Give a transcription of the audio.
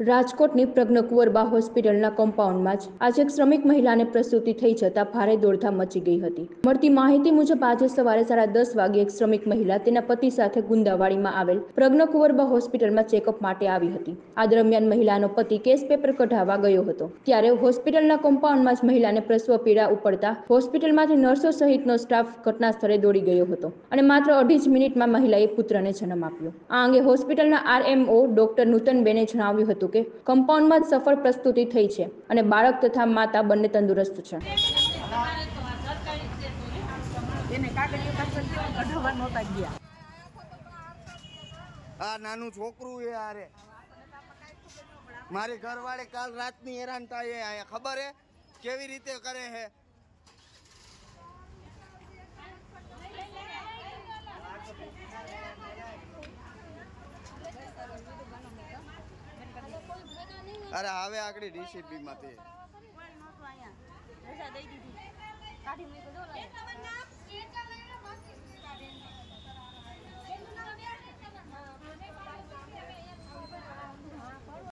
રાજકોટની પ્રજ્ઞકુંવરબા હોસ્પિટલના કમ્પાઉન્ડમાં જ આજે એક શ્રમિક મહિલાને પ્રસૂતિ થઈ જતા ભારે દોડધામ મચી ગઈ હતી. મળતી માહિતી મુજબ આજે સવારે સાડા દસ વાગે એક શ્રમિક મહિલા તેના પતિ સાથે ગુંદાવાડીમાં આવેલ પ્રજ્ઞકુંવરબા હોસ્પિટલમાં ચેકઅપ માટે આવી હતી. આ દરમિયાન મહિલાનો પતિ કેસ પેપર કઢાવવા ગયો હતો. ત્યારે હોસ્પિટલના કમ્પાઉન્ડમાં જ મહિલાને પ્રસવ પીડા ઉપડતા હોસ્પિટલમાંથી નર્સો સહિતનો સ્ટાફ ઘટના સ્થળે દોડી ગયો હતો અને માત્ર અઢી જ મિનિટમાં મહિલાએ પુત્રને જન્મ આપ્યો. આ અંગે હોસ્પિટલના આરએમઓ ડોક્ટર નૂતનબેને જણાવ્યું હતું કે કમ્પાઉન્ડમાં જ સફળ પ્રસ્તુતિ થઈ છે અને બાળક તથા માતા બંને તંદુરસ્ત છે. આ નાનું છોકરું એ આરે મારી ઘરવાળે કાલ રાતની હેરાન થાય ખબર હે? કેવી રીતે કરે હે? અરે હવે આગળ ડીસીપી માંથી.